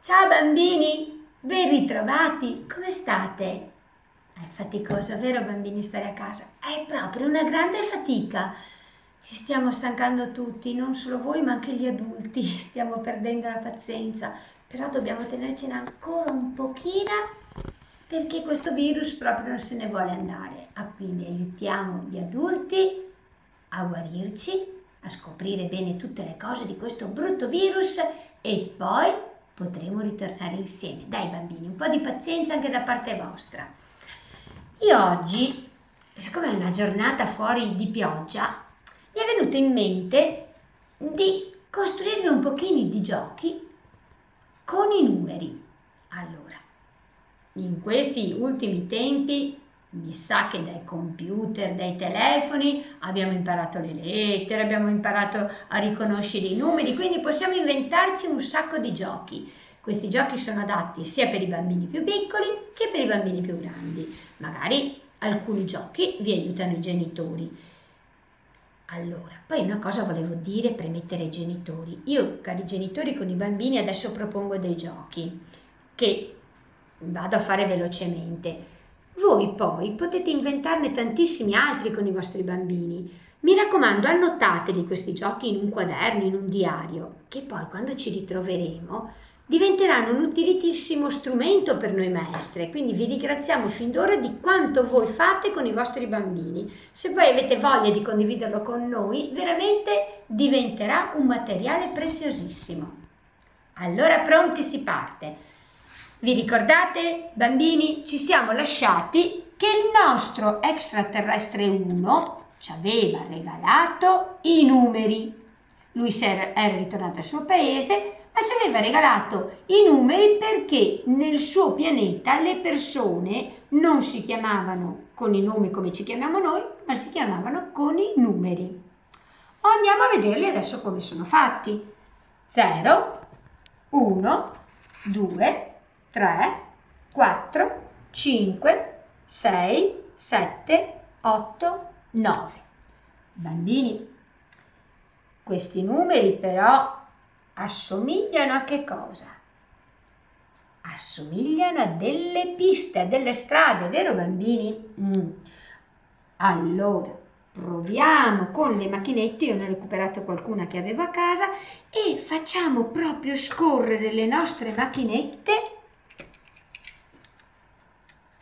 Ciao bambini, ben ritrovati, come state? È faticoso, vero bambini stare a casa? È proprio una grande fatica. Ci stiamo stancando tutti, non solo voi ma anche gli adulti, stiamo perdendo la pazienza, però dobbiamo tenercene ancora un pochino perché questo virus proprio non se ne vuole andare. Ah, quindi aiutiamo gli adulti a guarirci, a scoprire bene tutte le cose di questo brutto virus e poi potremo ritornare insieme. Dai bambini, un po' di pazienza anche da parte vostra. E oggi, siccome è una giornata fuori di pioggia, mi è venuto in mente di costruirvi un pochino di giochi con i numeri. Allora, in questi ultimi tempi mi sa che dai computer, dai telefoni abbiamo imparato le lettere, abbiamo imparato a riconoscere i numeri, quindi possiamo inventarci un sacco di giochi. Questi giochi sono adatti sia per i bambini più piccoli che per i bambini più grandi. Magari alcuni giochi vi aiutano i genitori. Allora, poi una cosa volevo dire, premettere ai genitori. Io, cari genitori, con i bambini adesso propongo dei giochi che vado a fare velocemente voi poi potete inventarne tantissimi altri con i vostri bambini. Mi raccomando, annotateli questi giochi in un quaderno, in un diario, che poi quando ci ritroveremo diventeranno un utilitissimo strumento per noi maestre. Quindi vi ringraziamo fin d'ora di quanto voi fate con i vostri bambini. Se poi avete voglia di condividerlo con noi, veramente diventerà un materiale preziosissimo. Allora pronti si parte. Vi ricordate, bambini, ci siamo lasciati che il nostro extraterrestre 1 ci aveva regalato i numeri. Lui era ritornato al suo paese, ma ci aveva regalato i numeri perché nel suo pianeta le persone non si chiamavano con i nomi come ci chiamiamo noi, ma si chiamavano con i numeri. Andiamo a vederli adesso come sono fatti. 0, 1, 2, 3, 4, 5, 6, 7, 8, 9. Bambini, questi numeri però assomigliano a che cosa? Assomigliano a delle piste, a delle strade, vero bambini? Mm. Allora, proviamo con le macchinette, io ne ho recuperate qualcuna che avevo a casa, e facciamo proprio scorrere le nostre macchinette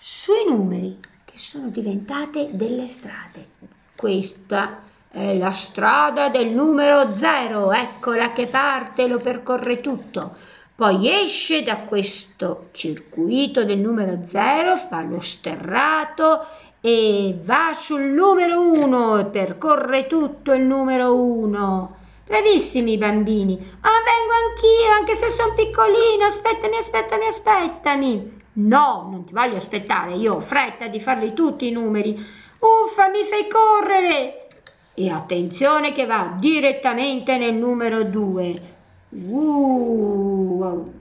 sui numeri che sono diventate delle strade. Questa è la strada del numero zero, eccola che parte, lo percorre tutto. Poi esce da questo circuito del numero zero, fa lo sterrato e va sul numero uno e percorre tutto il numero uno. Bravissimi bambini. Ah, vengo anch'io, anche se sono piccolino. Aspettami, aspettami, aspettami. No, non ti voglio aspettare, io ho fretta di farli tutti i numeri. Uffa, mi fai correre! E attenzione che va direttamente nel numero 2. Uh,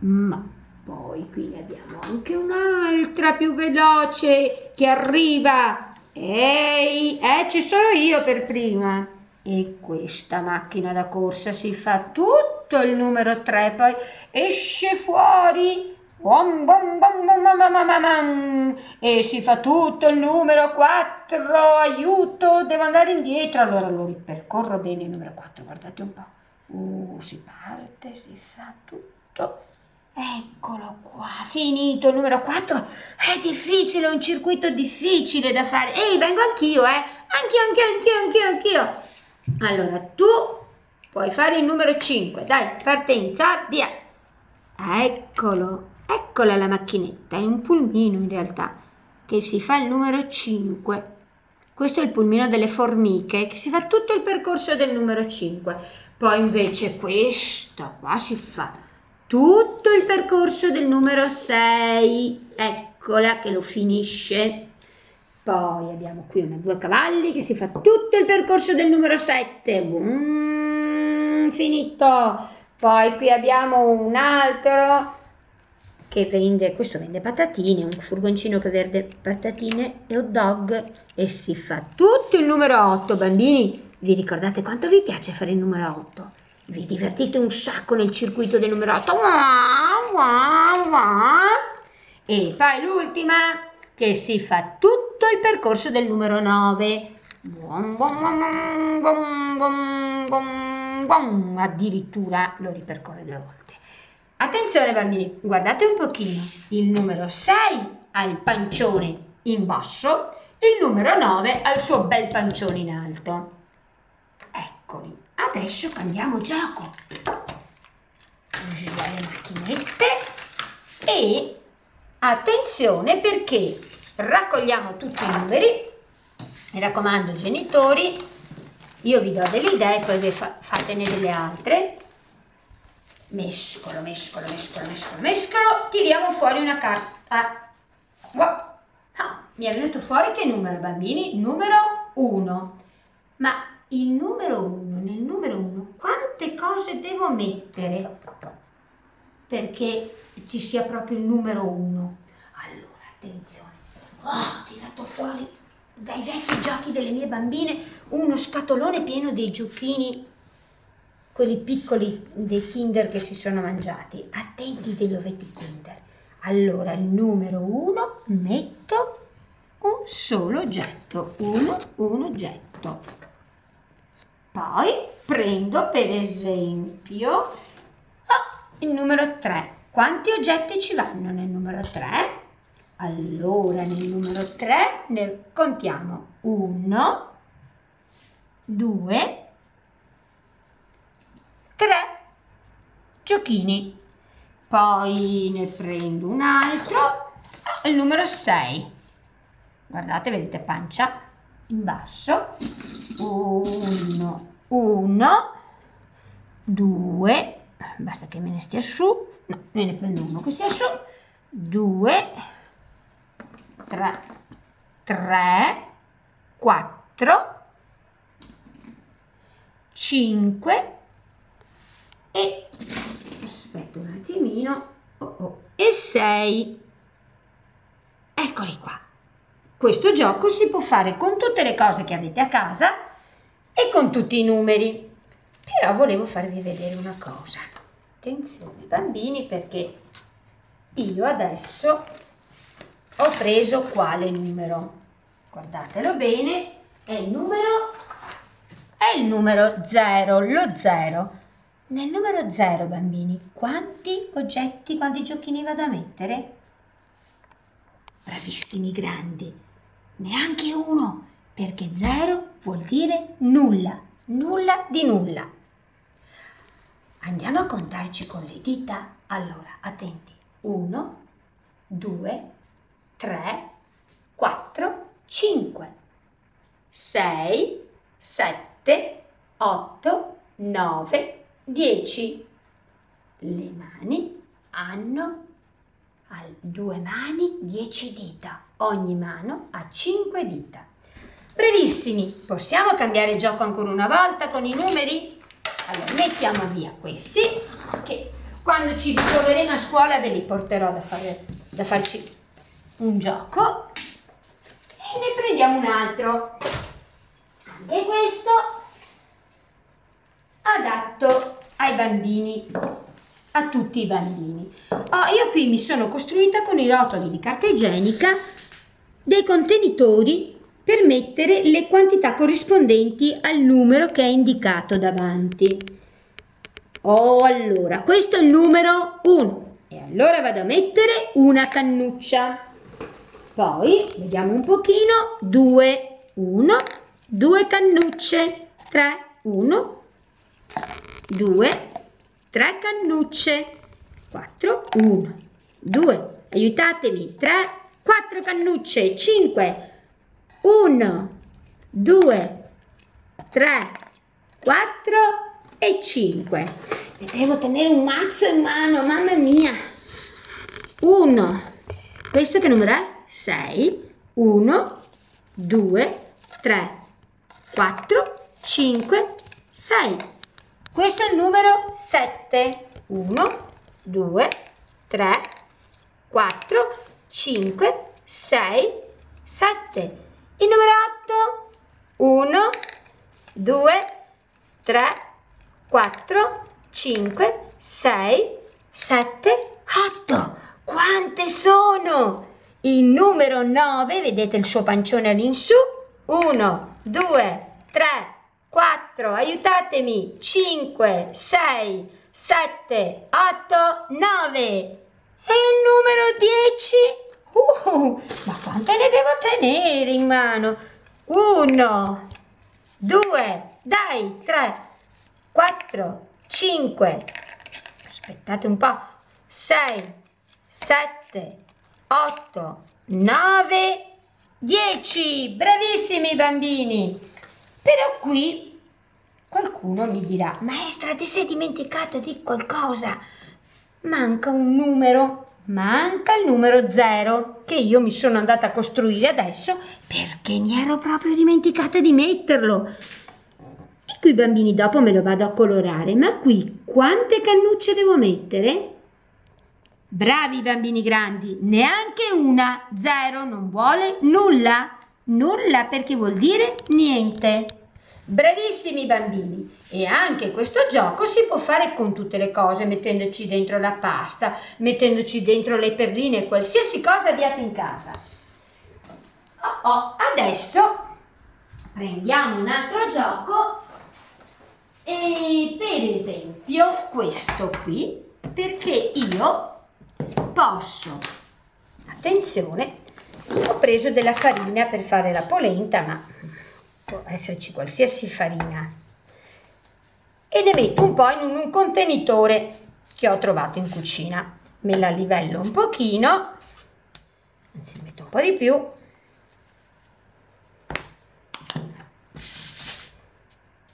ma poi qui abbiamo anche un'altra più veloce che arriva. Ehi, eh, ci sono io per prima. E questa macchina da corsa si fa tutto il numero 3, poi esce fuori Bom, bom, bom, bom, bom, bom, bom, e si fa tutto il numero 4, aiuto, devo andare indietro, allora lo ripercorro bene il numero 4, guardate un po', uh, si parte, si fa tutto, eccolo qua, finito il numero 4, è difficile, è un circuito difficile da fare, ehi, vengo anch'io, eh, anch'io, anch'io, anch'io, anch'io, anch'io, allora tu puoi fare il numero 5, dai, partenza, via, eccolo, Eccola la macchinetta, è un pulmino in realtà, che si fa il numero 5. Questo è il pulmino delle formiche, che si fa tutto il percorso del numero 5. Poi invece questa qua si fa tutto il percorso del numero 6. Eccola che lo finisce. Poi abbiamo qui una due cavalli che si fa tutto il percorso del numero 7. Mm, finito. Poi qui abbiamo un altro che vende, questo vende patatine, un furgoncino che vende patatine e hot dog e si fa tutto il numero 8. Bambini, vi ricordate quanto vi piace fare il numero 8? Vi divertite un sacco nel circuito del numero 8? wow, wow. E poi l'ultima che si fa tutto il percorso del numero 9. Addirittura lo ripercorre due volte. Attenzione bambini, guardate un pochino. Il numero 6 ha il pancione in basso, il numero 9 ha il suo bel pancione in alto. Eccoli. Adesso cambiamo gioco. Via le macchinette e attenzione perché raccogliamo tutti i numeri. Mi raccomando, genitori, io vi do delle idee, poi vi fa fatene delle altre. Mescolo, mescolo, mescolo, mescolo, mescolo. Tiriamo fuori una carta. Wow. Ah, mi è venuto fuori che numero, bambini? Numero 1. Ma il numero 1, nel numero 1, quante cose devo mettere perché ci sia proprio il numero 1? Allora, attenzione, oh, ho tirato fuori dai vecchi giochi delle mie bambine uno scatolone pieno dei giochini, quelli piccoli dei Kinder che si sono mangiati. Attenti degli ovetti Kinder. Allora, il numero 1 metto un solo oggetto, uno, un oggetto. Poi prendo per esempio oh, il numero 3. Quanti oggetti ci vanno nel numero 3? Allora nel numero 3 ne contiamo 1, 2, 3 giochini. Poi ne prendo un altro, il numero 6. Guardate, vedete pancia in basso. 1, 1, 2, basta che me ne stia su, no, me ne prendo uno che stia su, 2, 3, 3, 4, 5 e, aspetta un attimino, oh, oh, e 6. Eccoli qua. Questo gioco si può fare con tutte le cose che avete a casa e con tutti i numeri. Però volevo farvi vedere una cosa. Attenzione bambini perché io adesso ho preso quale numero? Guardatelo bene, è il numero, è il numero 0, lo 0. Nel numero 0 bambini, quanti oggetti, quanti giochini vado a mettere? Bravissimi grandi, neanche uno perché zero vuol dire nulla, nulla di nulla. Andiamo a contarci con le dita? Allora, attenti. 1, 2, 3, 4, 5, 6, 7, 8, 9, 10. Le mani hanno due mani, 10 dita. Ogni mano ha 5 dita. Brevissimi, possiamo cambiare gioco ancora una volta con i numeri? Allora, mettiamo via questi, che quando ci ritroveremo a scuola ve li porterò da, fare, da farci un gioco. E ne prendiamo un altro. Anche questo adatto ai bambini, a tutti i bambini. Oh, io qui mi sono costruita con i rotoli di carta igienica dei contenitori per mettere le quantità corrispondenti al numero che è indicato davanti. Oh, allora, questo è il numero 1 e allora vado a mettere una cannuccia. Poi, vediamo un pochino, 2, 1, 2 cannucce, 3, 1, 2, 3 cannucce, 4, 1, 2, aiutatemi, 3, 4 cannucce, 5, 1, 2, 3, 4 e 5. devo tenere un mazzo in mano, mamma mia. 1, questo che numero è? 6, 1, 2, 3, 4, 5, 6. Questo è il numero 7. 1, 2, 3, 4, 5, 6, 7. Il numero 8, 1, 2, 3, 4, 5, 6, 7, 8. Quante sono? Il numero 9, vedete il suo pancione all'insù? 1, 2, 3, 4, aiutatemi, 5, 6, 7, 8, 9. E il numero 10? Uh, ma quante ne devo tenere in mano? 1, 2, dai, 3, 4, 5, aspettate un po', 6, 7, 8, 9, 10. Bravissimi bambini! Però qui qualcuno mi dirà, maestra, ti sei dimenticata di qualcosa? Manca un numero, manca il numero 0 che io mi sono andata a costruire adesso perché mi ero proprio dimenticata di metterlo. E qui bambini dopo me lo vado a colorare, ma qui quante cannucce devo mettere? Bravi bambini grandi, neanche una, zero, non vuole nulla. Nulla perché vuol dire niente. Bravissimi bambini e anche questo gioco si può fare con tutte le cose, mettendoci dentro la pasta, mettendoci dentro le perline, qualsiasi cosa abbiate in casa. Oh, oh, adesso prendiamo un altro gioco e per esempio questo qui, perché io posso, attenzione, ho preso della farina per fare la polenta, ma può esserci qualsiasi farina, e ne metto un po' in un contenitore che ho trovato in cucina. Me la livello un pochino, anzi metto un po' di più,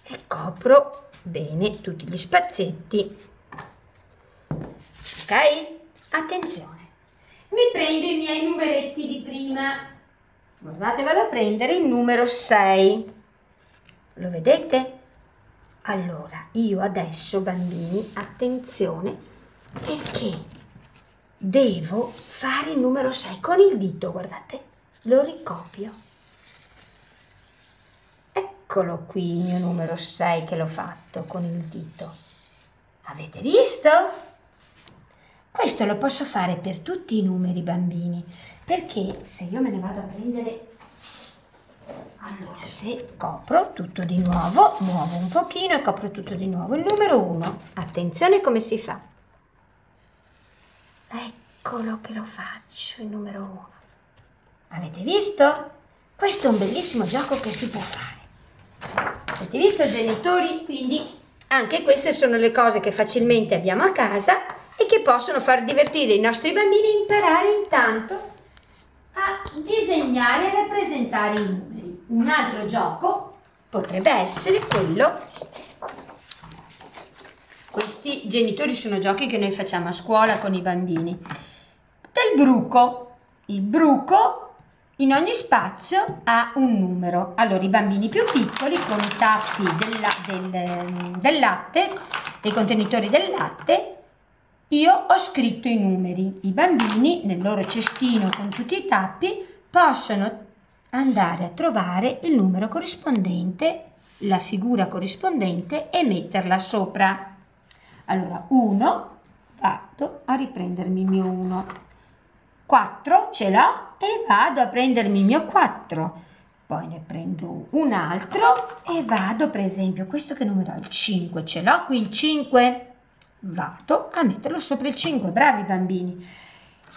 e copro bene tutti gli spazietti. Ok? Attenzione, mi prendo i miei numeretti di prima. Guardate, vado a prendere il numero 6. Lo vedete? Allora, io adesso, bambini, attenzione, perché devo fare il numero 6 con il dito, guardate, lo ricopio. Eccolo qui il mio numero 6 che l'ho fatto con il dito. Avete visto? Questo lo posso fare per tutti i numeri bambini, perché se io me ne vado a prendere, allora se copro tutto di nuovo, muovo un pochino e copro tutto di nuovo. Il numero 1, attenzione come si fa. Eccolo che lo faccio, il numero 1. Avete visto? Questo è un bellissimo gioco che si può fare. Avete visto genitori? Quindi anche queste sono le cose che facilmente abbiamo a casa e che possono far divertire i nostri bambini e imparare intanto a disegnare e rappresentare i numeri. Un altro gioco potrebbe essere quello questi genitori sono giochi che noi facciamo a scuola con i bambini. Del bruco. Il bruco in ogni spazio ha un numero. Allora i bambini più piccoli con i tappi del, del, del latte, dei contenitori del latte, io ho scritto i numeri. I bambini nel loro cestino con tutti i tappi possono andare a trovare il numero corrispondente, la figura corrispondente e metterla sopra. Allora 1, vado a riprendermi il mio 1. 4 ce l'ho e vado a prendermi il mio 4. Poi ne prendo un altro e vado per esempio, questo che numero è? Il 5, ce l'ho qui il 5 vado a metterlo sopra il 5, bravi bambini.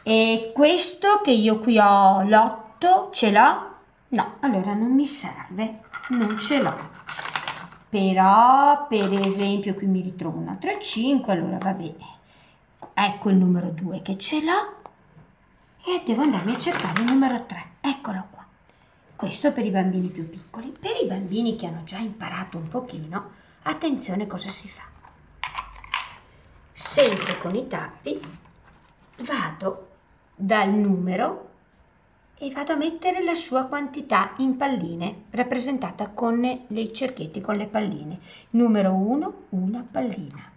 E questo che io qui ho l'8, ce l'ho? No, allora non mi serve, non ce l'ho. Però, per esempio, qui mi ritrovo un altro 5, allora va bene. Ecco il numero 2 che ce l'ho e devo andarmi a cercare il numero 3. Eccolo qua. Questo per i bambini più piccoli. Per i bambini che hanno già imparato un pochino, attenzione cosa si fa sempre con i tappi, vado dal numero e vado a mettere la sua quantità in palline, rappresentata con i cerchietti, con le palline. Numero 1, una pallina.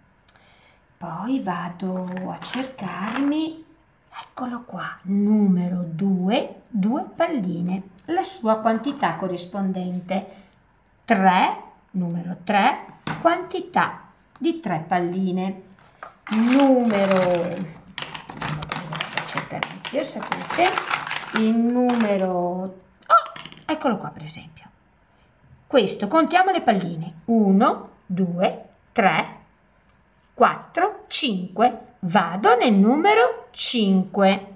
Poi vado a cercarmi, eccolo qua, numero 2, due palline, la sua quantità corrispondente. 3, numero 3, quantità di tre palline numero anch'io, sapete, il numero... Oh, eccolo qua per esempio. Questo, contiamo le palline. 1, 2, 3, 4, 5. Vado nel numero 5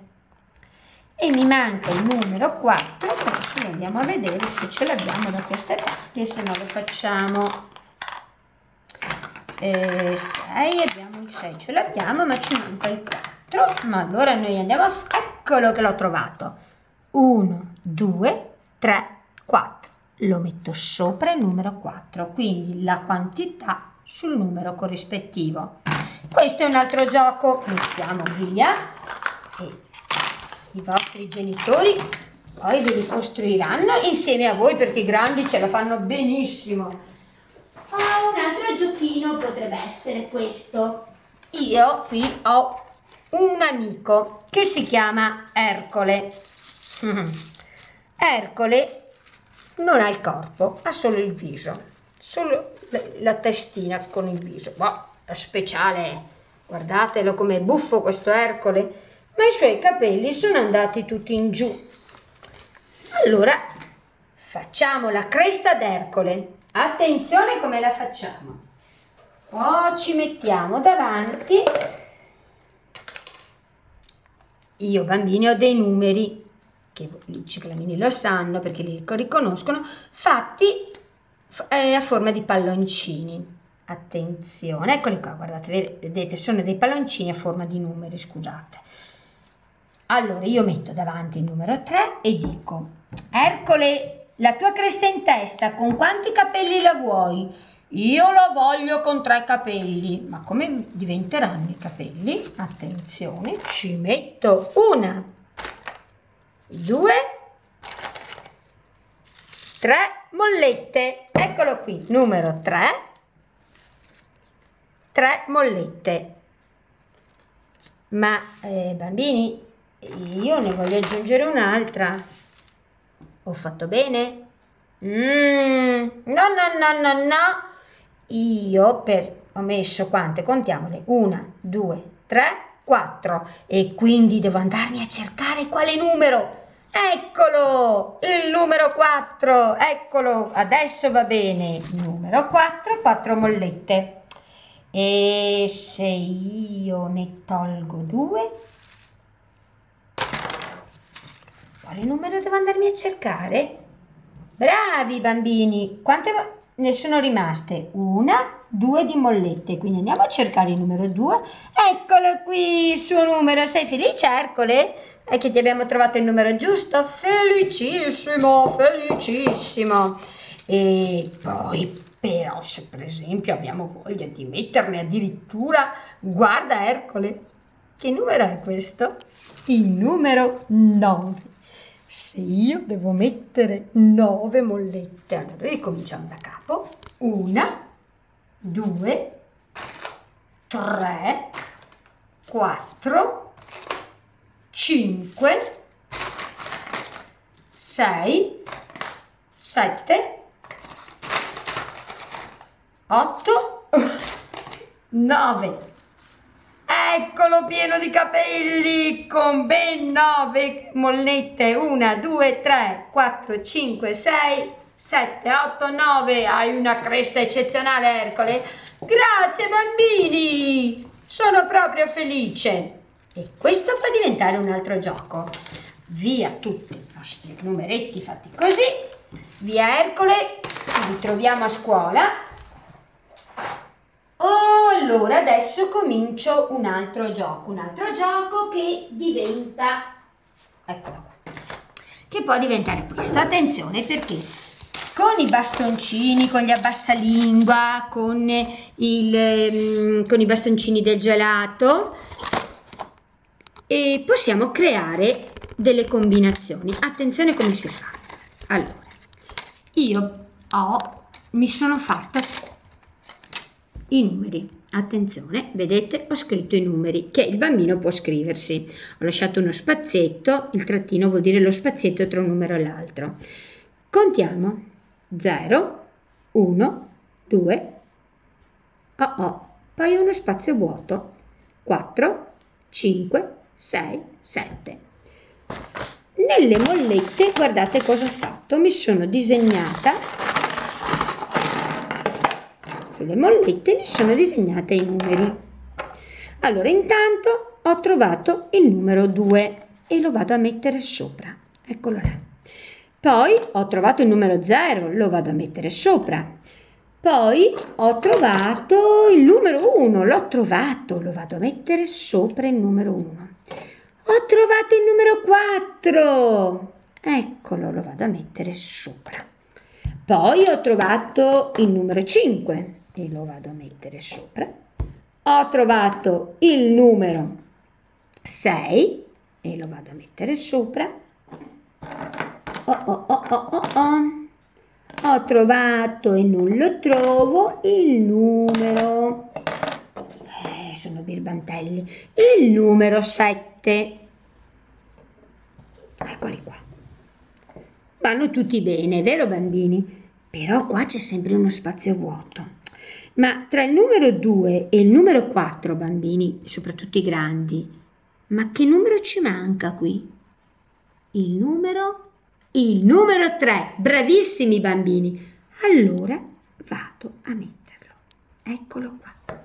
e mi manca il numero 4 adesso andiamo a vedere se ce l'abbiamo da queste parti se no lo facciamo eh, 6 abbiamo il 6 ce l'abbiamo ma ci manca il 4 ma allora noi andiamo a eccolo che l'ho trovato. 1 2 3 4 lo metto sopra il numero 4 quindi la quantità sul numero corrispettivo. Questo è un altro gioco. Mettiamo via. E i vostri genitori poi vi ricostruiranno insieme a voi perché i grandi ce la fanno benissimo. Oh, un altro giochino potrebbe essere questo. Io qui ho un amico che si chiama Ercole. Ercole non ha il corpo, ha solo il viso, solo la testina con il viso. Boh, è speciale, guardatelo com'è buffo questo Ercole ma i suoi capelli sono andati tutti in giù. Allora facciamo la cresta d'Ercole. Attenzione come la facciamo. Oh, ci mettiamo davanti. Io bambini ho dei numeri, che i ciclamini lo sanno perché li riconoscono, fatti eh, a forma di palloncini. Attenzione, eccoli qua, guardate, vedete, sono dei palloncini a forma di numeri, scusate. Allora io metto davanti il numero 3 e dico, Ercole, la tua cresta in testa, con quanti capelli la vuoi? Io la voglio con tre capelli. Ma come diventeranno i capelli? Attenzione, ci metto una, due, tre mollette. Eccolo qui, numero 3, tre mollette. Ma eh, bambini, io ne voglio aggiungere un'altra. Ho fatto bene? Mm, no, no, no, no, no. Io per, ho messo quante? Contiamole. Una, due, tre, quattro. E quindi devo andarmi a cercare quale numero. Eccolo, il numero 4, eccolo, adesso va bene. Numero 4, 4 mollette. E se io ne tolgo due, Quale numero devo andarmi a cercare? Bravi bambini! Quante ne sono rimaste? Una, due di mollette. Quindi andiamo a cercare il numero due. Eccolo qui il suo numero. Sei felice, Ercole? È che ti abbiamo trovato il numero giusto? Felicissimo, felicissimo. E poi però se per esempio abbiamo voglia di metterne addirittura, guarda Ercole, che numero è questo? Il numero 9 se io devo mettere nove mollette, allora ricominciamo da capo, una, due, tre, quattro, cinque, sei, sette, otto, nove, Eccolo pieno di capelli con ben nove mollette. Una, due, tre, quattro, cinque, sei, sette, otto, nove. Hai una cresta eccezionale, Ercole. Grazie bambini! Sono proprio felice. E questo può diventare un altro gioco. Via tutti i nostri numeretti fatti così. Via Ercole, ci ritroviamo a scuola allora adesso comincio un altro gioco, un altro gioco che diventa, eccolo qua, che può diventare questo. Attenzione perché con i bastoncini, con gli abbassalingua, con, il, mm, con i bastoncini del gelato, e possiamo creare delle combinazioni. Attenzione come si fa. Allora, io ho, mi sono fatta i numeri. Attenzione, vedete, ho scritto i numeri che il bambino può scriversi. Ho lasciato uno spazietto, il trattino vuol dire lo spazietto tra un numero e l'altro. Contiamo 0, 1, 2, oh oh, poi uno spazio vuoto, 4, 5, 6, 7. Nelle mollette guardate cosa ho fatto, mi sono disegnata, sulle mollette mi sono disegnate i numeri. Allora intanto ho trovato il numero 2 e lo vado a mettere sopra, eccolo là. Poi ho trovato il numero 0, lo vado a mettere sopra. Poi ho trovato il numero 1, l'ho trovato, lo vado a mettere sopra il numero 1. Ho trovato il numero 4, eccolo, lo vado a mettere sopra. Poi ho trovato il numero 5 e lo vado a mettere sopra. Ho trovato il numero 6 e lo vado a mettere sopra. Oh, oh, oh, oh, oh, oh. Ho trovato e non lo trovo il numero eh, sono birbantelli il numero 7 eccoli qua. Vanno tutti bene vero bambini? Però qua c'è sempre uno spazio vuoto ma tra il numero 2 e il numero 4 bambini soprattutto i grandi ma che numero ci manca qui il numero il numero 3, bravissimi bambini. Allora vado a metterlo. Eccolo qua.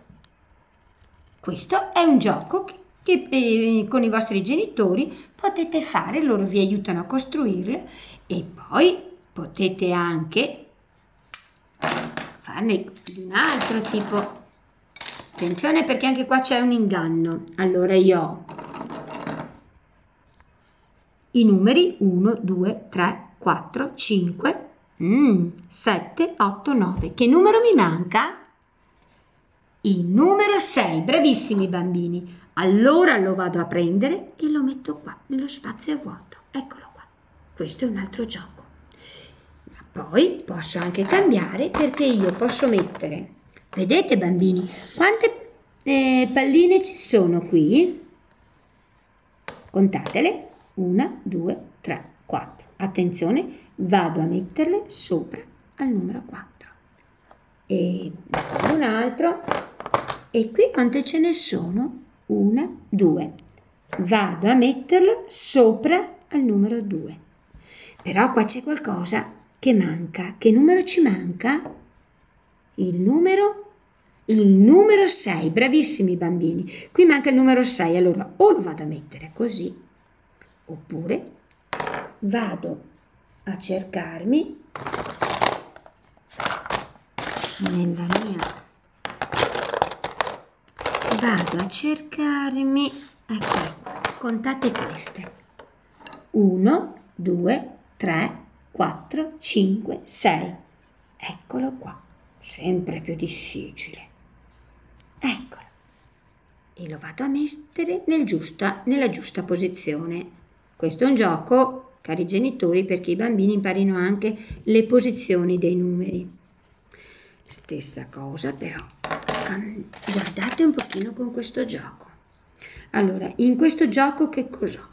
Questo è un gioco che, che eh, con i vostri genitori potete fare, loro vi aiutano a costruirlo e poi potete anche farne di un altro tipo. Attenzione perché anche qua c'è un inganno. Allora io ho i numeri 1, 2, 3, 4, 5, mm, 7, 8, 9. Che numero mi manca? Il numero 6. Bravissimi bambini. Allora lo vado a prendere e lo metto qua, nello spazio vuoto. Eccolo qua. Questo è un altro gioco. Poi posso anche cambiare perché io posso mettere, vedete bambini, quante eh, palline ci sono qui? Contatele. 1, 2, 3, 4. Attenzione, vado a metterle sopra al numero 4. E un altro. E qui quante ce ne sono? 1, 2. Vado a metterlo sopra al numero 2. Però qua c'è qualcosa che manca. Che numero ci manca? Il numero il numero 6, bravissimi bambini. Qui manca il numero 6, allora o lo vado a mettere così oppure vado a cercarmi nella mia vado a cercarmi ecco contate queste 1 2 3 4 5 6 eccolo qua sempre più difficile eccolo e lo vado a mettere nel giusta, nella giusta posizione questo è un gioco, cari genitori, perché i bambini imparino anche le posizioni dei numeri. Stessa cosa però, guardate un pochino con questo gioco. Allora, in questo gioco che cos'ho?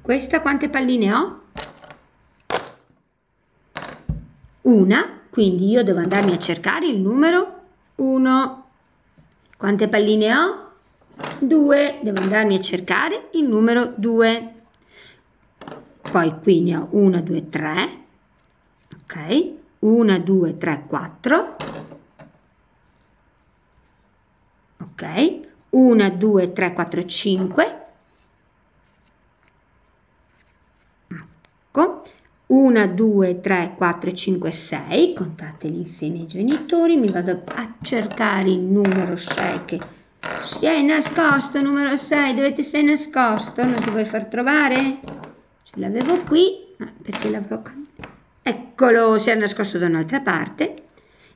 Questa quante palline ho? Una, quindi io devo andarmi a cercare il numero 1. Quante palline ho? 2, devo andarmi a cercare il numero 2. Poi qui ne ho 1, 2, 3, ok? 1, 2, 3, 4, ok? 1, 2, 3, 4, 5, ecco, 1, 2, 3, 4, 5, 6, contateli insieme ai genitori, mi vado a cercare il numero 6 che sei nascosto, numero 6, dove ti sei nascosto? Non ti vuoi far trovare? Ce l'avevo qui, perché l'avrò... Eccolo, si è nascosto da un'altra parte.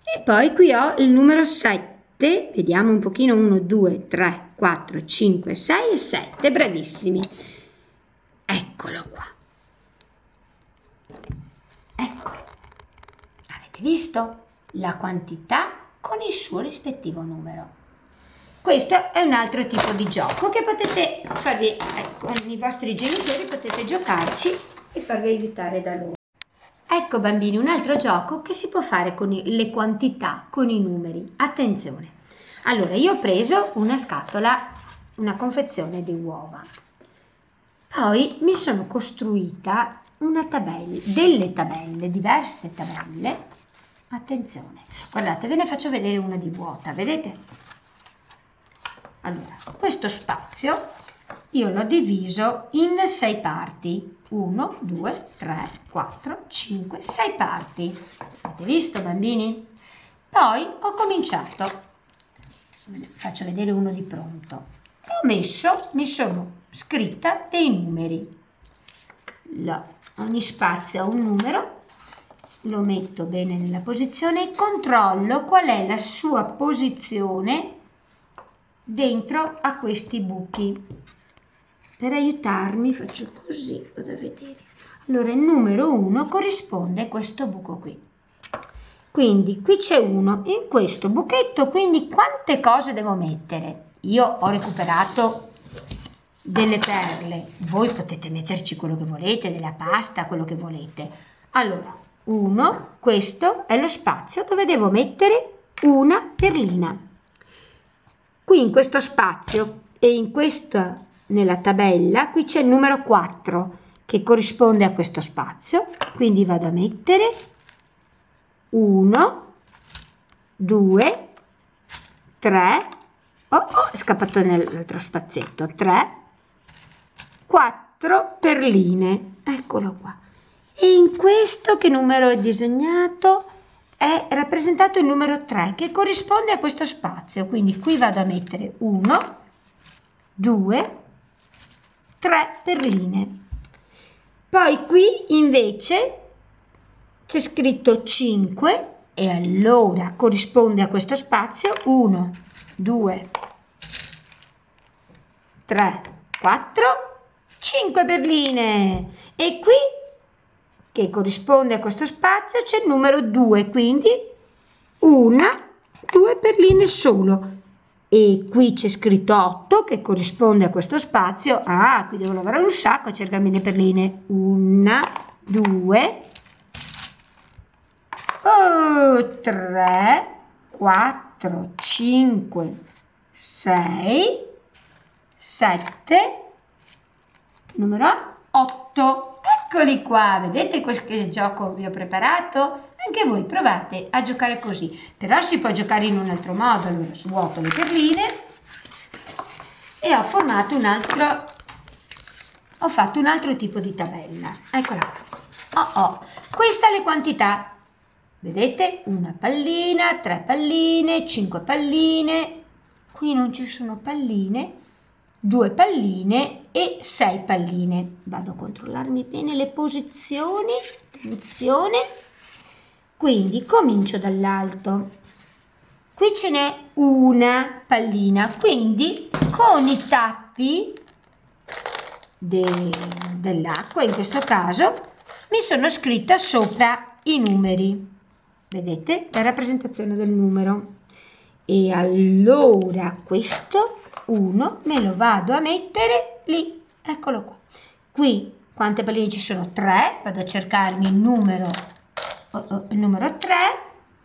E poi qui ho il numero 7, vediamo un pochino, 1, 2, 3, 4, 5, 6 e 7, bravissimi. Eccolo qua. Eccolo. Avete visto? La quantità con il suo rispettivo numero. Questo è un altro tipo di gioco che potete farvi, ecco, con i vostri genitori potete giocarci e farvi aiutare da loro. Ecco bambini un altro gioco che si può fare con le quantità, con i numeri. Attenzione! Allora io ho preso una scatola, una confezione di uova. Poi mi sono costruita una tabella, delle tabelle, diverse tabelle. Attenzione, guardate, ve ne faccio vedere una di vuota, vedete? Allora, questo spazio io l'ho diviso in sei parti. 1, 2, 3, 4, 5, 6 parti. Avete visto, bambini? Poi ho cominciato. Faccio vedere uno di pronto. Ho messo, mi sono scritta dei numeri. Là ogni spazio ha un numero, lo metto bene nella posizione e controllo qual è la sua posizione dentro a questi buchi. Per aiutarmi faccio così, vado a vedere. Allora il numero 1 corrisponde a questo buco qui. Quindi qui c'è uno in questo buchetto, quindi quante cose devo mettere? Io ho recuperato delle perle, voi potete metterci quello che volete, della pasta, quello che volete. Allora, uno, questo è lo spazio dove devo mettere una perlina. Qui in questo spazio e in questa, nella tabella, qui c'è il numero 4 che corrisponde a questo spazio, quindi vado a mettere 1, 2, 3, oh, oh, è scappato nell'altro spazietto, 3, 4 perline, eccolo qua. E in questo che numero è disegnato è rappresentato il numero 3 che corrisponde a questo spazio, quindi qui vado a mettere 1, 2, 3 perline. Poi qui invece c'è scritto 5 e allora corrisponde a questo spazio 1, 2, 3, 4 5 perline e qui che corrisponde a questo spazio c'è il numero 2 quindi una due perline solo. E qui c'è scritto 8 che corrisponde a questo spazio. Ah qui devo lavorare un sacco a cercarmi le perline una due oh, 3 4 5 6 7 numero 8. Eccoli qua, vedete che gioco vi ho preparato? Anche voi provate a giocare così, però si può giocare in un altro modo. Allora svuoto le perline e ho formato un altro, ho fatto un altro tipo di tabella. Eccola qua. Oh oh, questa le quantità. Vedete? Una pallina, tre palline, cinque palline. Qui non ci sono palline, due palline e sei palline. Vado a controllarmi bene le posizioni, attenzione. Quindi comincio dall'alto. Qui ce n'è una pallina, quindi con i tappi de, dell'acqua, in questo caso, mi sono scritta sopra i numeri. Vedete la rappresentazione del numero. E allora questo 1 me lo vado a mettere lì, eccolo qua. Qui quante palline ci sono? 3, vado a cercarmi il numero, il numero 3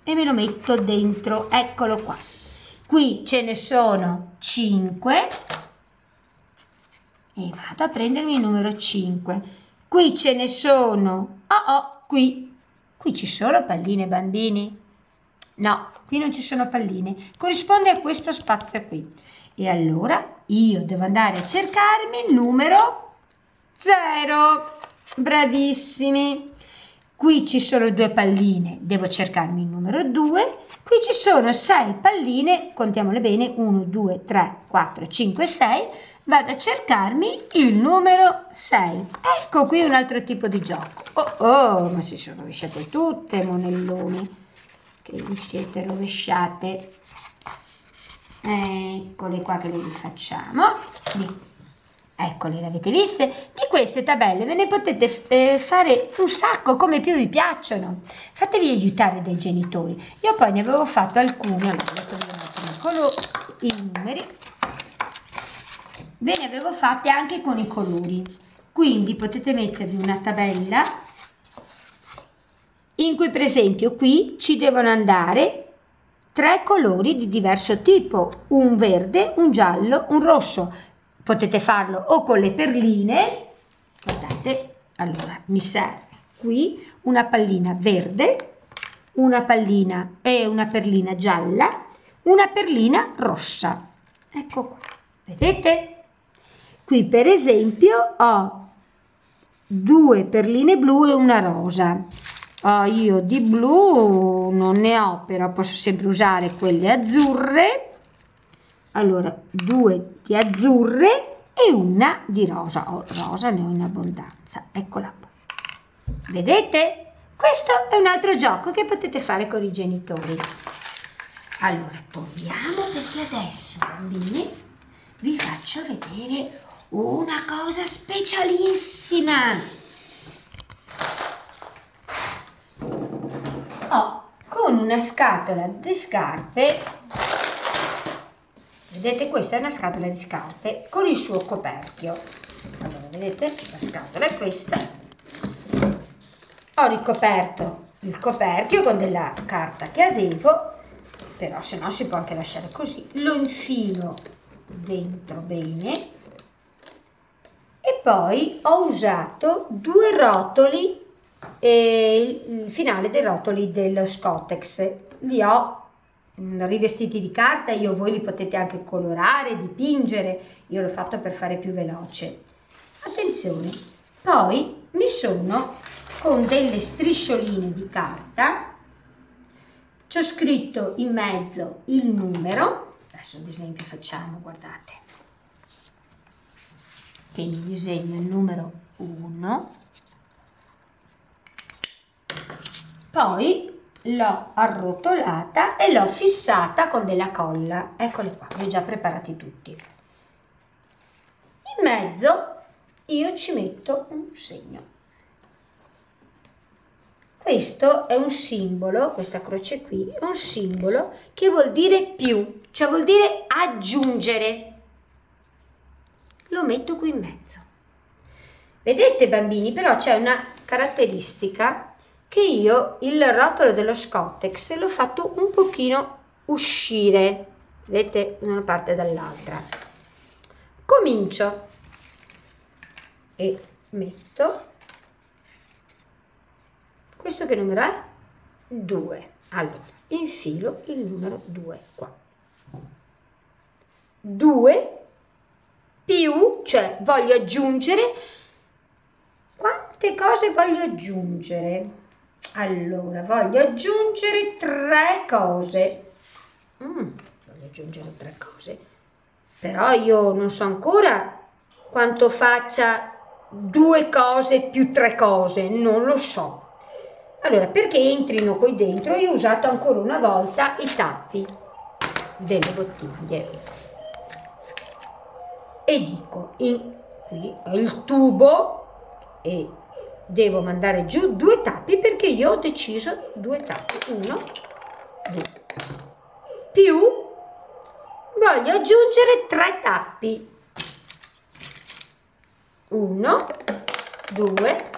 e me lo metto dentro, eccolo qua. Qui ce ne sono 5 e vado a prendermi il numero 5. Qui ce ne sono, oh oh, qui, qui ci sono palline bambini? No, qui non ci sono palline, corrisponde a questo spazio qui. E allora io devo andare a cercarmi il numero 0. Bravissimi. Qui ci sono due palline, devo cercarmi il numero 2. Qui ci sono 6 palline, contiamole bene, 1, 2, 3, 4, 5, 6. Vado a cercarmi il numero 6. Ecco qui un altro tipo di gioco. Oh, oh, ma si sono rovesciate tutte, monelloni. Che vi siete rovesciate. Eccole qua che le rifacciamo. Eccole, le avete viste? Di queste tabelle ve ne potete eh, fare un sacco come più vi piacciono. Fatevi aiutare dai genitori. Io poi ne avevo fatto alcune, allora i numeri, ve ne avevo fatte anche con i colori. Quindi potete mettervi una tabella in cui per esempio qui ci devono andare tre colori di diverso tipo, un verde, un giallo, un rosso. Potete farlo o con le perline, guardate, allora mi serve qui una pallina verde, una pallina e una perlina gialla, una perlina rossa. Ecco qua, vedete? Qui per esempio ho due perline blu e una rosa. Oh, io di blu non ne ho, però posso sempre usare quelle azzurre. Allora, due di azzurre e una di rosa. Oh, rosa ne ho in abbondanza. Eccola. Vedete? Questo è un altro gioco che potete fare con i genitori. Allora, togliamo perché adesso, bambini, vi faccio vedere una cosa specialissima. Ho con una scatola di scarpe, vedete questa è una scatola di scarpe con il suo coperchio. Allora, vedete, la scatola è questa. Ho ricoperto il coperchio con della carta che avevo però se no si può anche lasciare così. Lo infilo dentro bene. E poi ho usato due rotoli e il finale dei rotoli dello Scottex li ho mm, rivestiti di carta io voi li potete anche colorare dipingere io l'ho fatto per fare più veloce. Attenzione poi mi sono con delle striscioline di carta ci ho scritto in mezzo il numero adesso ad esempio facciamo guardate che mi disegno il numero 1 poi l'ho arrotolata e l'ho fissata con della colla eccoli qua li ho già preparati tutti in mezzo io ci metto un segno. Questo è un simbolo, questa croce qui, è un simbolo che vuol dire più, cioè vuol dire aggiungere. Lo metto qui in mezzo. Vedete bambini, però c'è una caratteristica che io il rotolo dello Scottex l'ho fatto un pochino uscire, vedete, una parte dall'altra. Comincio e metto questo che numero è? 2 allora infilo il numero 2 qua 2 più cioè voglio aggiungere quante cose voglio aggiungere allora voglio aggiungere tre cose mm, voglio aggiungere tre cose però io non so ancora quanto faccia due cose più tre cose, non lo so. Allora, perché entrino qui dentro, io ho usato ancora una volta i tappi delle bottiglie. E dico, in, qui è il tubo e devo mandare giù due tappi perché io ho deciso due tappi. Uno, due. Più voglio aggiungere tre tappi 1, 2,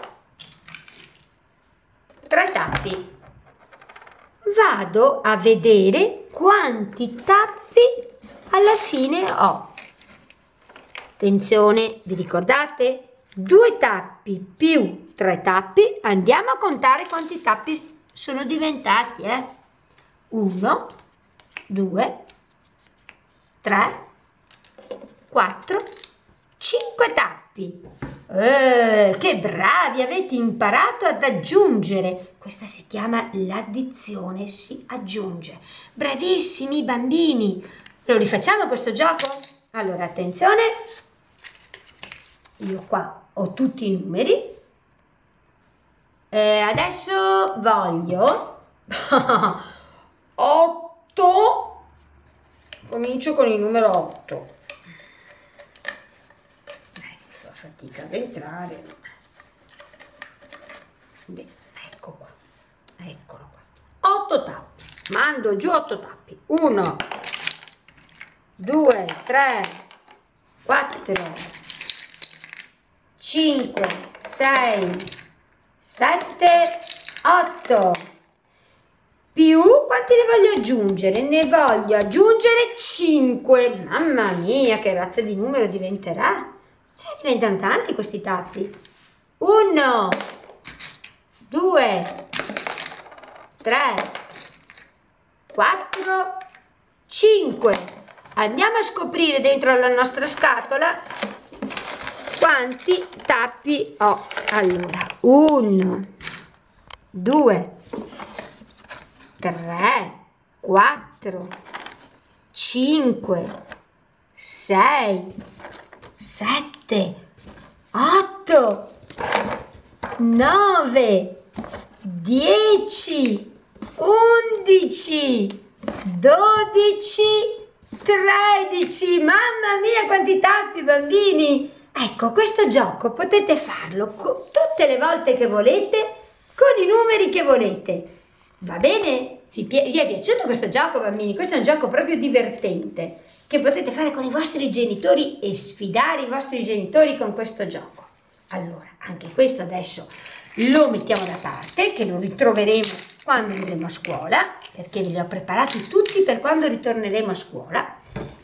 3 tappi. Vado a vedere quanti tappi alla fine ho. Attenzione, vi ricordate? Due tappi più tre tappi, andiamo a contare quanti tappi sono diventati, eh? 1, 2, 3, 4, 5 tappi. Eh, che bravi, avete imparato ad aggiungere. Questa si chiama l'addizione, si aggiunge. Bravissimi bambini. Lo rifacciamo questo gioco? Allora, attenzione. Io qua ho tutti i numeri. Eh, adesso voglio 8. Comincio con il numero 8 fatica ad entrare. Beh, ecco qua eccolo qua. 8 tappi. Mando giù 8 tappi. 1 2 3 4 5 6 7 8 più quanti ne voglio aggiungere? Ne voglio aggiungere 5. Mamma mia, che razza di numero diventerà? Cioè, diventano tanti questi tappi. 1, 2, 3, 4, 5. Andiamo a scoprire dentro la nostra scatola quanti tappi ho. Allora, 1, 2, 3, 4, 5, 6, 7, 8, 9, 10, 11, 12, 13. Mamma mia, quanti tappi, bambini! Ecco, questo gioco potete farlo tutte le volte che volete, con i numeri che volete. Va bene? Vi, vi è piaciuto questo gioco, bambini? Questo è un gioco proprio divertente che potete fare con i vostri genitori e sfidare i vostri genitori con questo gioco. Allora, anche questo adesso lo mettiamo da parte, che lo ritroveremo quando andremo a scuola, perché ve li ho preparati tutti per quando ritorneremo a scuola,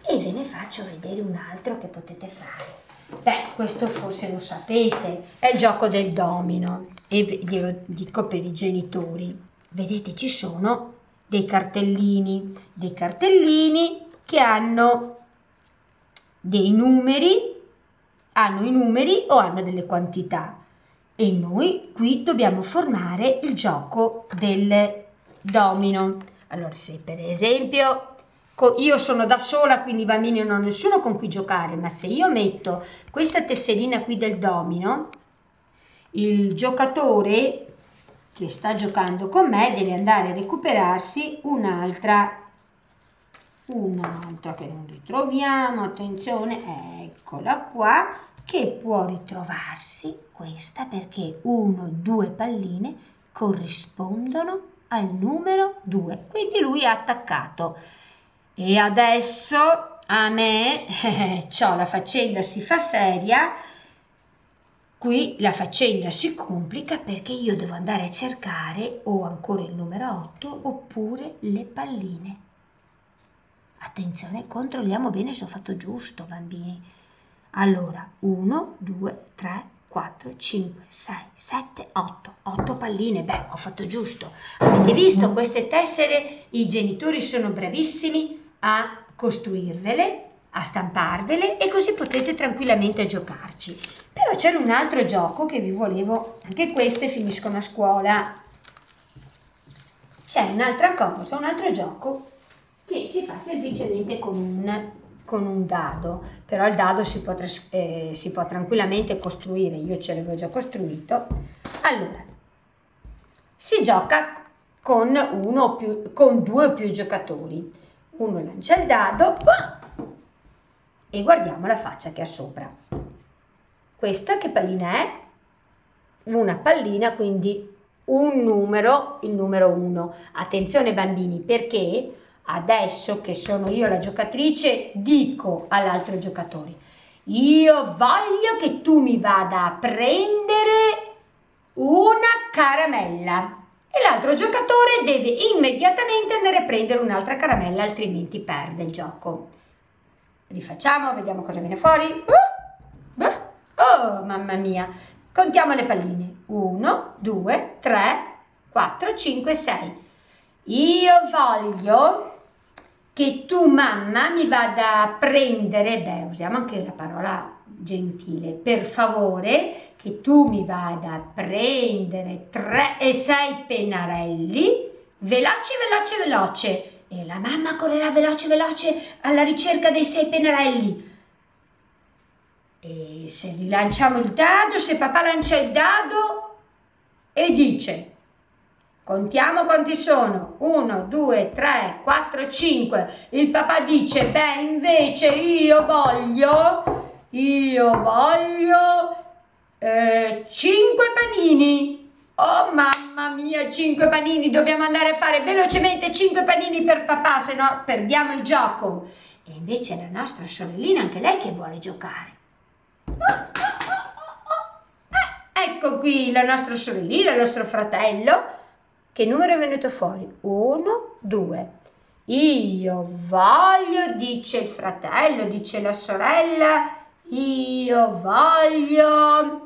e ve ne faccio vedere un altro che potete fare. Beh, questo forse lo sapete, è il gioco del domino, e glielo dico per i genitori. Vedete ci sono dei cartellini, dei cartellini che hanno dei numeri, hanno i numeri o hanno delle quantità. E noi qui dobbiamo formare il gioco del domino. Allora se per esempio io sono da sola, quindi i bambini non hanno nessuno con cui giocare, ma se io metto questa tesserina qui del domino, il giocatore che sta giocando con me deve andare a recuperarsi un'altra un'altra che non ritroviamo attenzione eccola qua che può ritrovarsi questa perché uno due palline corrispondono al numero 2 quindi lui è attaccato e adesso a me eh, la faccenda si fa seria Qui la faccenda si complica perché io devo andare a cercare o ancora il numero 8 oppure le palline. Attenzione, controlliamo bene se ho fatto giusto, bambini. Allora, 1, 2, 3, 4, 5, 6, 7, 8. 8 palline. Beh, ho fatto giusto. Avete visto queste tessere? I genitori sono bravissimi a costruirvele, a stamparvele e così potete tranquillamente giocarci. Però c'era un altro gioco che vi volevo, anche queste finiscono a scuola. C'è un'altra cosa, un altro gioco che si fa semplicemente con un, con un dado, però il dado si può, eh, si può tranquillamente costruire, io ce l'avevo già costruito. Allora, si gioca con, uno più, con due o più giocatori. Uno lancia il dado e guardiamo la faccia che ha sopra. Questa che pallina è? Una pallina, quindi un numero, il numero 1. Attenzione bambini, perché adesso che sono io la giocatrice, dico all'altro giocatore, io voglio che tu mi vada a prendere una caramella. E l'altro giocatore deve immediatamente andare a prendere un'altra caramella, altrimenti perde il gioco. Rifacciamo, vediamo cosa viene fuori. Uh. Oh, mamma mia! Contiamo le palline. 1, 2, 3, 4, 5, 6. Io voglio che tu, mamma, mi vada a prendere, beh, usiamo anche la parola gentile, per favore, che tu mi vada a prendere 3 e 6 pennarelli, veloce, veloce, veloce. E la mamma correrà veloce, veloce alla ricerca dei 6 pennarelli. E se rilanciamo il dado, se papà lancia il dado e dice, contiamo quanti sono, 1, 2, 3, 4, 5, il papà dice, beh invece io voglio, io voglio eh, 5 panini. Oh mamma mia, 5 panini, dobbiamo andare a fare velocemente 5 panini per papà, se no perdiamo il gioco. E invece la nostra sorellina, anche lei che vuole giocare. Ecco qui la nostra sorellina, il nostro fratello. Che numero è venuto fuori? 1, due. Io voglio, dice il fratello, dice la sorella, io voglio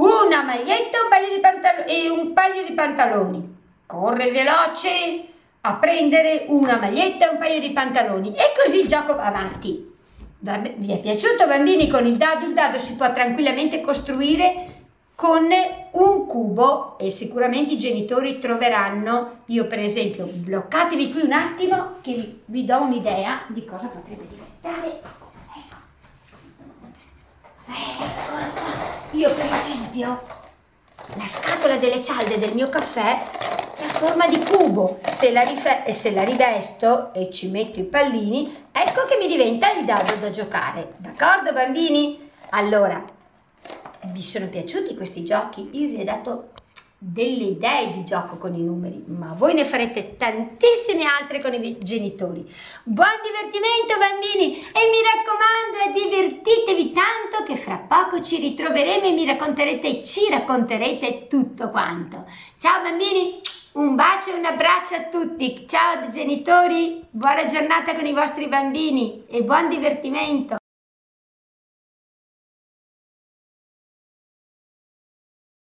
una maglietta un paio di e un paio di pantaloni. Corre veloce a prendere una maglietta e un paio di pantaloni e così il gioco va avanti. Vi è piaciuto bambini con il dado? Il dado si può tranquillamente costruire con un cubo e sicuramente i genitori troveranno, io per esempio, bloccatevi qui un attimo che vi do un'idea di cosa potrebbe diventare. Io per esempio, la scatola delle cialde del mio caffè è a forma di cubo, se la, rife- se la rivesto e ci metto i pallini, ecco che mi diventa il dado da giocare. D'accordo bambini? Allora, vi sono piaciuti questi giochi? Io vi ho dato delle idee di gioco con i numeri, ma voi ne farete tantissime altre con i genitori. Buon divertimento bambini e mi raccomando divertitevi tanto che fra poco ci ritroveremo e mi racconterete ci racconterete tutto quanto. Ciao bambini, un bacio e un abbraccio a tutti. Ciao genitori, buona giornata con i vostri bambini e buon divertimento.